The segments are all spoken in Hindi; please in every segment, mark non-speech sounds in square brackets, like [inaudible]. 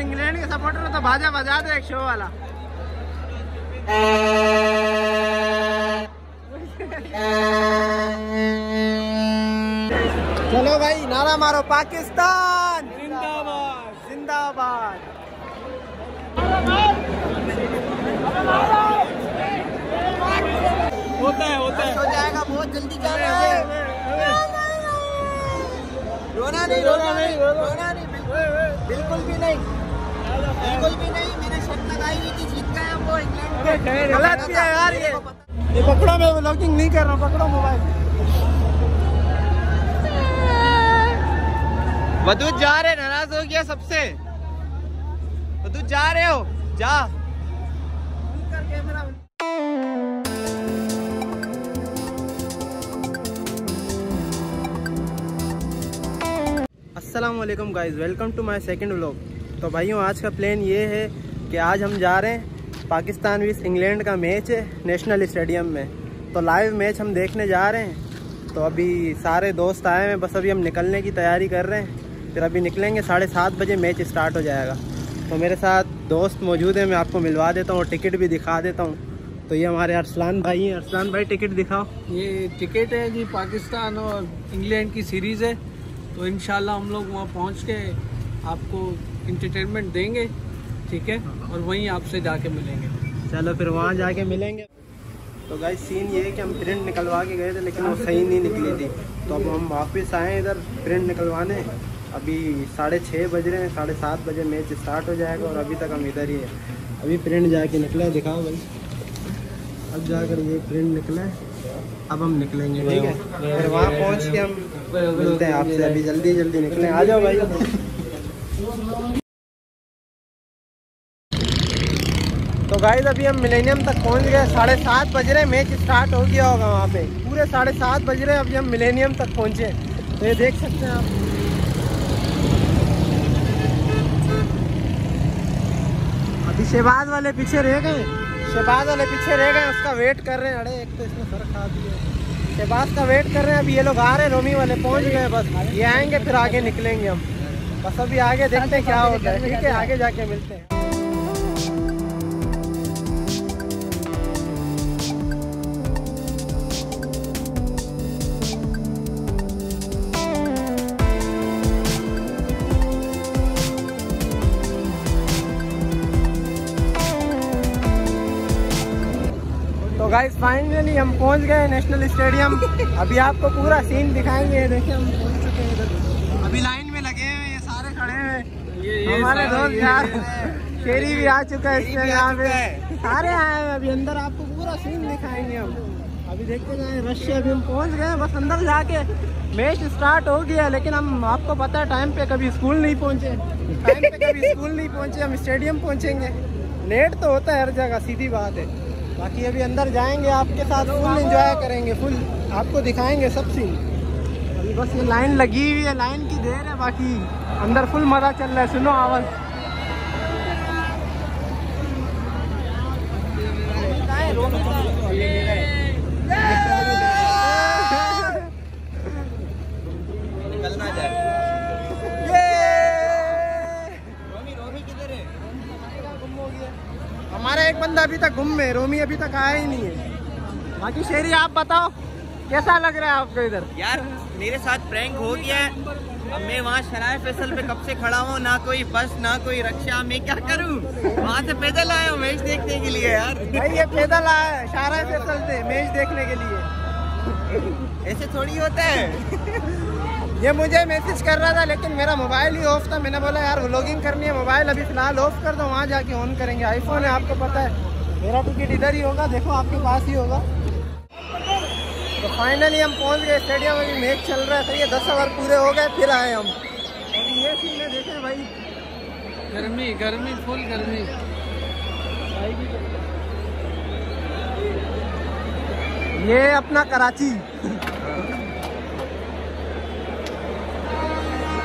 इंग्लैंड के सपोर्टर हो तो बाजा बजा दो एक शो वाला। चलो भाई नारा मारो पाकिस्तान। जिंदाबाद। जिंदाबाद होता है होता है। हो जाएगा बहुत जल्दी जा रहा है। रोना नहीं रोना नहीं रोना नहीं बिल्कुल बिल्कुल भी नहीं। गलत किया यार ये। ये पकड़ो मैं व्लॉगिंग नहीं कर रहा पकड़ो मोबाइल वधू जा रहे नाराज़ हो गया सबसे। वधू जा रहे हो जा। कैमरा अस्सलाम वालेकुम guys welcome to my second vlog तो भाइयों आज का प्लान ये है कि आज हम जा रहे हैं पाकिस्तान विस इंग्लैंड का मैच है, नेशनल स्टेडियम में। तो लाइव मैच हम देखने जा रहे हैं। तो अभी सारे दोस्त आए हैं, बस अभी हम निकलने की तैयारी कर रहे हैं। फिर अभी निकलेंगे, साढ़े सात बजे मैच स्टार्ट हो जाएगा। तो मेरे साथ दोस्त मौजूद है, मैं आपको मिलवा देता हूँ और टिकट भी दिखा देता हूँ। तो ये हमारे अरसलान भाई हैं। अरसलान भाई टिकट दिखाओ। ये टिकट है जी पाकिस्तान और इंग्लैंड की सीरीज़ है। तो इंशाल्लाह हम लोग वहाँ पहुँच के आपको इंटरटेनमेंट देंगे, ठीक है? और वहीं आपसे जाके मिलेंगे। चलो फिर वहाँ जाके मिलेंगे। तो गाइस सीन ये है कि हम प्रिंट निकलवा के गए थे, लेकिन वो सही नहीं निकली थी। तो अब हम वापस आए इधर प्रिंट निकलवाने। अभी साढ़े छः बज रहे हैं, साढ़े सात बजे मैच स्टार्ट हो जाएगा और अभी तक हम इधर ही हैं। अभी प्रिंट जाके निकले दिखाओ भाई। अब जाकर ये प्रिंट निकला अब हम निकलेंगे। ठीक है? फिर वहाँ पहुँच के हम मिलते हैं आपसे। अभी जल्दी जल्दी निकले आ जाओ भाई। तो गाइस अभी हम मिलेनियम तक पहुँच गए। साढ़े सात बज रहे मैच स्टार्ट हो गया होगा वहाँ पे। पूरे साढ़े सात बज रहे अभी हम मिलेनियम तक पहुँचे। तो ये देख सकते हैं आप। अभी शहबाज वाले पीछे रह गए। शहबाज वाले पीछे रह गए। उसका वेट कर रहे हैं। अरे, एक तो इसने सर खा दिया। शहबाज का वेट कर रहे हैं। अभी ये लोग आ रहे हैं। रोमी वाले पहुँच गए। बस ये आएँगे, फिर आगे निकलेंगे हम। बस अभी आगे देखते हैं क्या होता है। ठीक है, आगे जाके मिलते हैं। गाइस फाइनली हम पहुँच गए नेशनल स्टेडियम अभी आपको पूरा सीन दिखाएँगे देखिए हम पहुँच चुके हैं इधर। अभी लाइन में लगे हुए हैं ये सारे खड़े हैं। ये ये हमारे दोस्त यार। शेरी भी आ चुका है इसमें यहाँ पे। सारे आए हैं अभी अंदर आपको पूरा सीन दिखाएँगे हम। अभी देखते जाए रश अभी हम पहुँच गए बस अंदर जाके मैच स्टार्ट हो गया लेकिन हम आपको पता है टाइम पे कभी स्कूल नहीं पहुँचे। टाइम पे कभी स्कूल नहीं पहुँचे हम स्टेडियम पहुँचेंगे। लेट तो होता है हर जगह सीधी बात है। बाकी अभी अंदर जाएँगे, आपके साथ फुल एंजॉय करेंगे फुल आपको दिखाएँगे सब सीन अभी बस ये लाइन लगी हुई है लाइन की देर है, बाकी अंदर फुल मज़ा चल रहा है, सुनो आवाज़ निकलना जाए हमारा एक बंदा अभी तक गुम में रोमी अभी तक आया ही नहीं है। बाकी शेरी आप बताओ कैसा लग रहा है आपको इधर? यार मेरे साथ प्रैंक हो गया है। अब मैं वहाँ शराय फैसल पे कब से खड़ा हूँ? ना कोई बस ना कोई रक्षा। मैं क्या करूँ? वहाँ से पैदल आया हूँ मैच देखने के लिए यार। भाई ये पैदल आया है शारा से मैच देखने के लिए। ऐसे थोड़ी होता है। ये मुझे मैसेज कर रहा था लेकिन मेरा मोबाइल ही ऑफ़ था। मैंने बोला यार व्लॉगिंग करनी है मोबाइल अभी फ़िलहाल ऑफ़ कर दो वहाँ जाके ऑन करेंगे। आईफोन है आपको पता है। मेरा टिकट इधर ही होगा देखो आपके पास ही होगा। तो फाइनली हम पहुँच गए स्टेडियम अभी मैच चल रहा है तो ये दस ओवर पूरे हो गए फिर आए हम। और ये सीन में देखे भाई। गर्मी गर्मी फुल गर्मी। ये अपना कराची।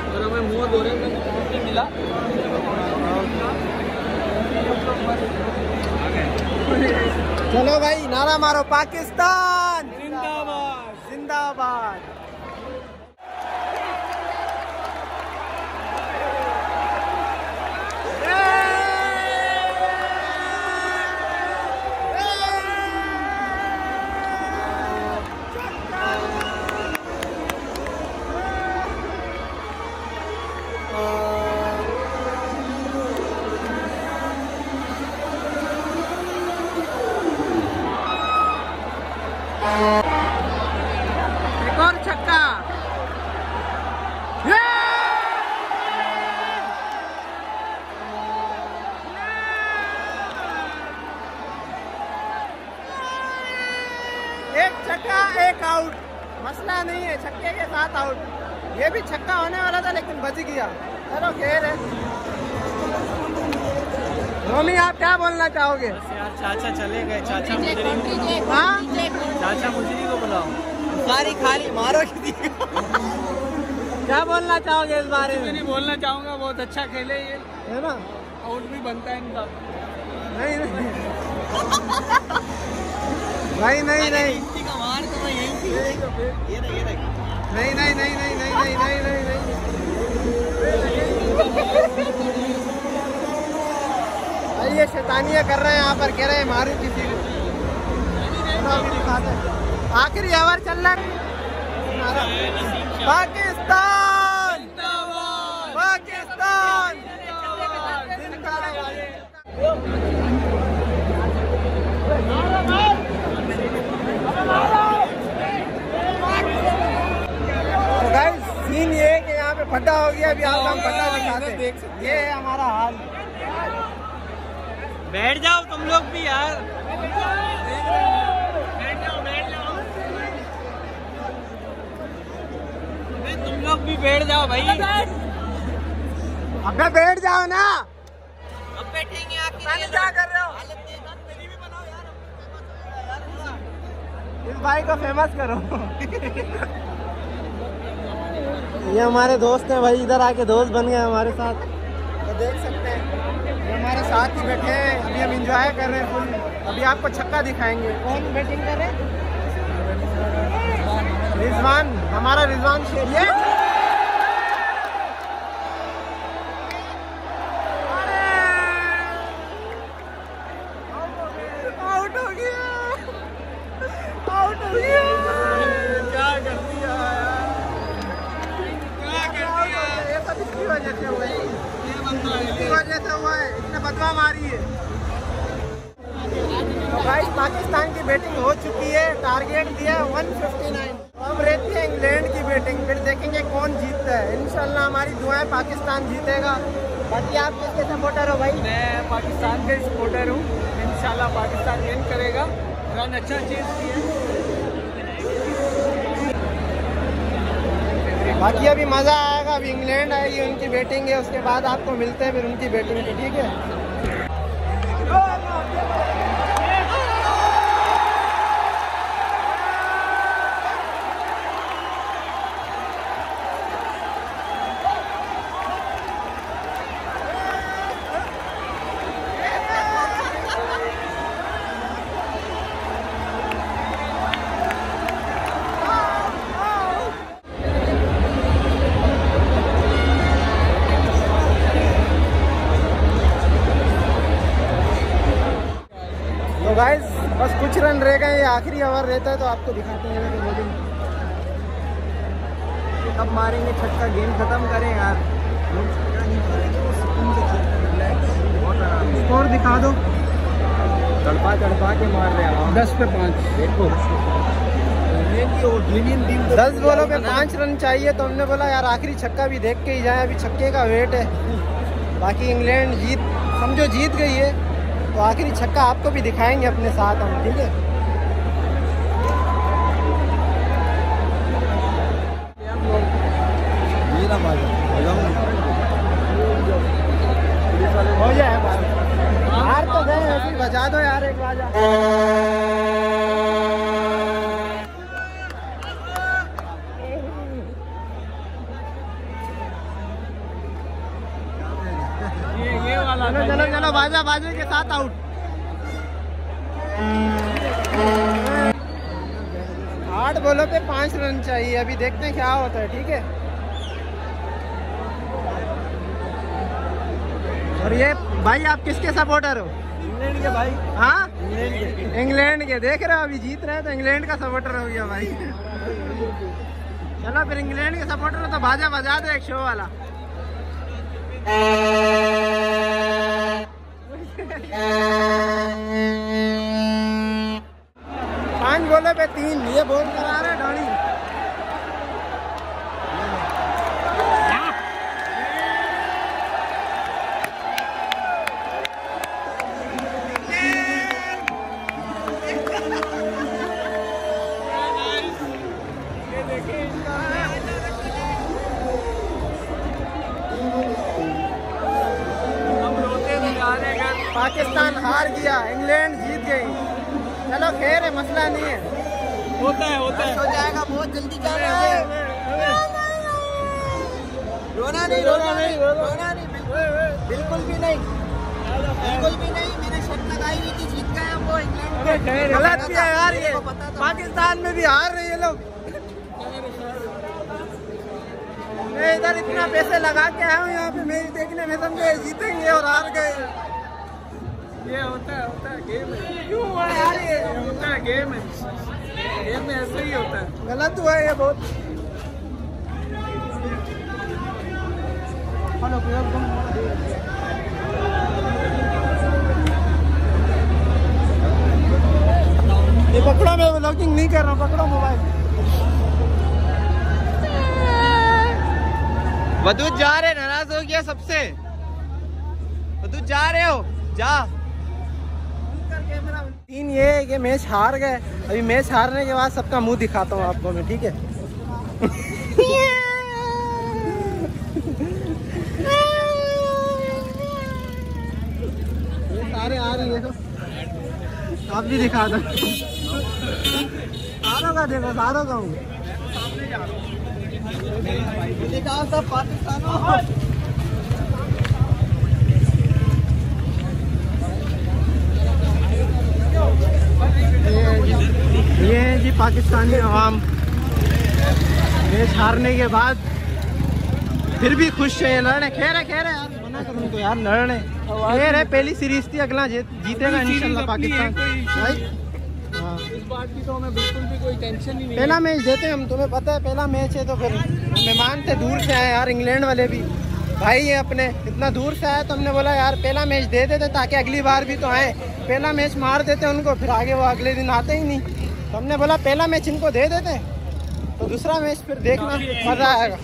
और हमें मुँह धो रहे में मिला। चलो भाई नारा मारो पाकिस्तान। जिंदाबाद। जिंदाबाद। आउट मसला नहीं है छक्के के साथ आउट ये भी छक्का होने वाला था लेकिन बच गया। चलो खेल है। रोमी आप क्या बोलना चाहोगे? यार चाचा चले गए। चाचा मुजरी हाँ? चाचा मुजरी को बुलाओ। सारी खाली मारो किसी क्या बोलना चाहोगे इस बारे में? नहीं बोलना चाहूँगा बहुत अच्छा खेले ये। है ना? आउट भी बनता है इनका। नहीं नहीं। नहीं नहीं। नहीं। नहीं नहीं नहीं नहीं नहीं नहीं नहीं नहीं भाई ये शैतानियाँ कर रहे हैं यहाँ पर कह रहे हैं मारू किसी को दिखाते आखिरी ओवर चल रहा है पाकिस्तान पाकिस्तान तो गाइस सीन ये है कि यहाँ पे फटा हो गया अभी आपको हम फटा दिखाते हैं। ये है हमारा हाल। बैठ जाओ तुम लोग भी यार। बैठ जाओ बैठ जाओ। तुम लोग भी बैठ जाओ भाई। अबे बैठ। जाओ ना। अब बैठेंगे आके क्या कर रहे हो? हालत देखा मेरी भी बनाओ यार अपनी फ़ेमस हो यार इस भाई को फ़ेमस करो। ये हमारे दोस्त हैं भाई इधर आके दोस्त बन गए हमारे साथ। तो देख सकते हैं। ये हमारे साथ ही बैठे हैं। अभी हम इंजॉय कर रहे हैं फुल अभी आपको छक्का दिखाएँगे। कौन बैटिंग कर रहे हैं? रिजवान हमारा रिजवान शेर इसकी वजह से हुआ है इसने बदवा मारी है। तो पाकिस्तान की बैटिंग हो चुकी है टारगेट दिया है 159 हम रहती है इंग्लैंड की बैटिंग फिर देखेंगे कौन जीतता है। इंशाल्लाह हमारी दुआएँ पाकिस्तान जीतेगा। बाकी आप किसके सपोर्टर हो भाई? मैं पाकिस्तान के सपोर्टर हूँ। इंशाल्लाह पाकिस्तान विन करेगा। रन अच्छा चीज़ किया बाकी अभी मज़ा आएगा, अभी इंग्लैंड आएगी, उनकी बैटिंग है, उसके बाद आपको मिलते हैं, फिर उनकी बैटिंग की ठीक है। रन रह गए ये आखिरी ओवर रहता है तो आपको दिखाते हैं मेरे बॉलिंग कब मारेंगे छक्का गेम खत्म करें यार। स्कोर दिखा दो। तड़पा तड़पा के मार रहे हैं दस पे पाँच। देखो। दस बॉलों पे पाँच रन चाहिए तो हमने बोला यार आखिरी छक्का भी देख के ही जाए अभी छक्के का वेट है। बाकी इंग्लैंड जीत समझो जीत गई है। तो आखिरी छक्का आपको भी दिखाएँगे अपने साथ हम ठीक है? हो जाए हार तो गए बजा दो यार एक बाजा चलो चलो चलो बाजा बाजे के साथ आउट आठ बॉलों पे पाँच रन चाहिए अभी देखते हैं क्या होता है ठीक है? और ये भाई आप किसके सपोर्टर हो? इंग्लैंड के भाई। हाँ? इंग्लैंड के। इंग्लैंड के देख रहे हो अभी जीत रहे हैं तो इंग्लैंड का सपोर्टर हो गया भाई। चलो फिर इंग्लैंड के सपोर्टर हो तो बाजा बजा दो एक शो वाला। पाँच बोले पे तीन ये बोल करा रहे पाकिस्तान हार गया इंग्लैंड जीत गई। चलो खैर है मसला नहीं है। होता है होता है। हो जाएगा बहुत जल्दी जाना है। रोना नहीं रोना नहीं रोना नहीं। बिल्कुल- भी नहीं। बिल्कुल भी नहीं मैंने शर्त लगाई हुई थी जीत गए हम वो इंग्लैंड गलत है यार ये। मेरे। पाकिस्तान में भी हार रहे ये लोग। मैं इधर इतना पैसे लगा के आया हूँ यहाँ पे मैच देखने में समझे जीतेंगे और हार गए। ये होता है होता है गेम है। क्यों हुआ यार ये? ये होता है गेम है। गेम में ऐसे ही होता है। गलत हुआ ये बहुत। हेलो ये पकड़ो मैं व्लॉगिंग नहीं कर रहा हूँ पकड़ो मोबाइल वदूद जा रहे नाराज़ हो गया सबसे। वदूद जा रहे हो जा। तीन ये कि मैच हार गए। अभी मैच हारने के बाद सबका मुँह दिखाता हूँ आपको मैं, ठीक है? [laughs] ये सारे आ रही है तो। आप भी दिखा दो। सारों का देखो, सारों का हूँ। दिखाओ सब पाकिस्तान ये है जी पाकिस्तानी अवाम मैच हारने के बाद फिर भी खुश है लड़ने खेर है खेर है यार मना कर उनको यार लड़ने। खेर है पहली सीरीज़ थी अगला जीत जीतेगा इंशाल्लाह पाकिस्तान। भाई हाँ। इस बात की तो हमें बिल्कुल भी कोई टेंशन ही नहीं पहला मैच देते हम तुम्हें पता है पहला मैच है तो फिर मेहमान थे दूर से आए यार इंग्लैंड वाले भी। भाई है अपने इतना दूर से आए तो हमने बोला यार पहला मैच दे देते ताकि अगली बार भी तो आए। पहला मैच मार देते उनको फिर आगे वो अगले दिन आते ही नहीं। तो हमने बोला पहला मैच इनको दे देते तो दूसरा मैच फिर देखना मज़ा आएगा।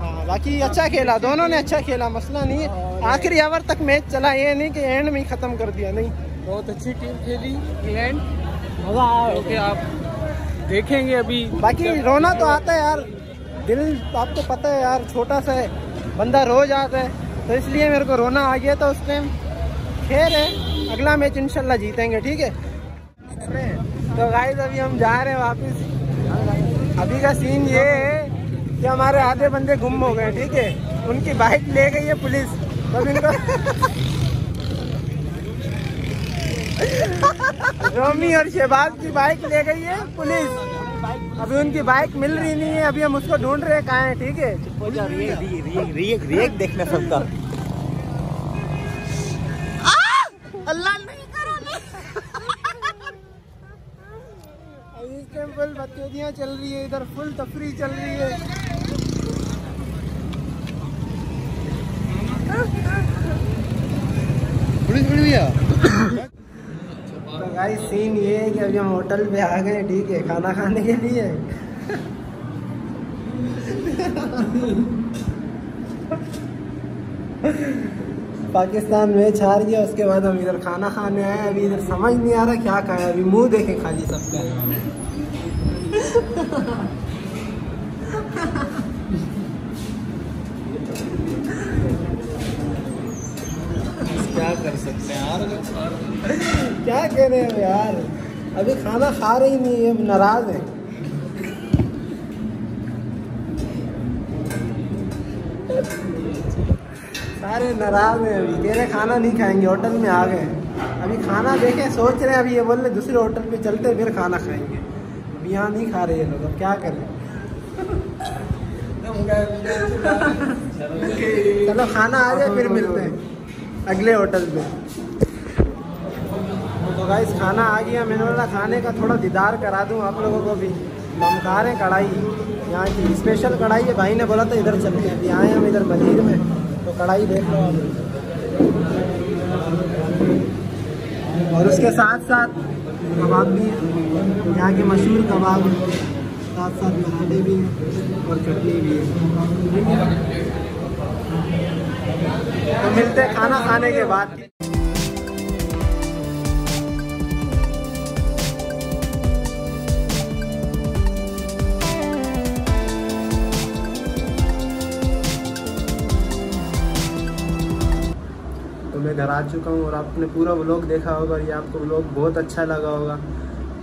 हाँ बाकी अच्छा खेला दोनों ने अच्छा खेला मसला नहीं है। आखिरी ओवर तक मैच चला ये नहीं कि एंड में ही खत्म कर दिया नहीं। बहुत अच्छी टीम खेली इंग्लैंड मज़ा आया। ओके आप देखेंगे अभी। बाकी रोना तो आता है यार दिल आपको पता है यार छोटा सा है बंदा रोज आता है। तो इसलिए मेरे को रोना आ गया था उस टाइम खैर है अगला मैच इंशाल्लाह जीतेंगे ठीक है? तो गाइस अभी हम जा रहे हैं वापस अभी का सीन ये है कि हमारे आधे बंदे गुम हो गए ठीक है उनकी बाइक ले गई है पुलिस तो इनको रोमी और शहबाज की बाइक ले गई है पुलिस अभी उनकी बाइक मिल रही नहीं है अभी हम उसको ढूंढ रहे हैं कहाँ है ठीक है देखना सबका अल्लाह नहीं करो अभी बकचोदियाँ चल रही है इधर फुल तफरी चल रही है। तो गाइस सीन ये है कि अभी हम होटल पे आ गए ठीक है खाना खाने के लिए। पाकिस्तान मैच हार गया उसके बाद हम इधर खाना खाने आए अभी इधर समझ नहीं आ रहा क्या खाया अभी मुँह देखे खाली सबका। क्या कर सकते हैं यार? क्या कह रहे हो यार? अभी खाना खा रही नहीं अब नाराज़ है। सारे नाराज़ हैं अभी। कह रहे खाना नहीं खाएँगे, होटल में आ गए। अभी खाना देखे, सोच रहे हैं अभी ये बोल रहे दूसरे होटल पे चलते फिर खाना खाएँगे। अभी यहाँ नहीं खा रहे ये लोग, अब क्या करें? चलो, खाना आ जाए फिर मिलते हैं अगले होटल में तो गाइस खाना आ गया, मैंने बोला, खाने का थोड़ा दीदार करा दूँ आप लोगों को भी। तो हम रहे कढ़ाई। यहाँ की स्पेशल कढ़ाई है, भाई ने बोला था, इधर चलते हैं। आए हम इधर बजीर में तो कढ़ाई देख लो और उसके साथ साथ कबाब भी है यहाँ के मशहूर कबाब साथ साथ पराठे भी हैं और चटनी भी है। तो मिलते हैं खाना खाने के बाद। घर आ चुका हूँ और आपने पूरा व्लॉग देखा होगा और ये आपको व्लॉग बहुत अच्छा लगा होगा।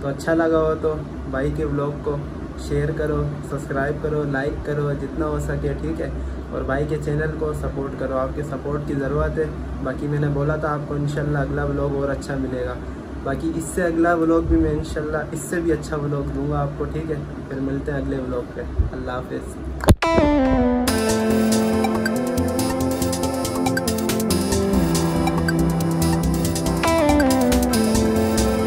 तो अच्छा लगा हो तो भाई के व्लॉग को शेयर करो सब्सक्राइब करो लाइक करो, जितना हो सके, ठीक है? और भाई के चैनल को सपोर्ट करो, आपके सपोर्ट की ज़रूरत है। बाकी मैंने बोला था आपको, इंशाल्लाह अगला व्लॉग और अच्छा मिलेगा। बाकी इससे अगला व्लॉग भी मैं इंशाल्लाह, इससे भी अच्छा व्लॉग दूँगा आपको, ठीक है? फिर मिलते हैं अगले व्लॉग पे। अल्लाह हाफिज़।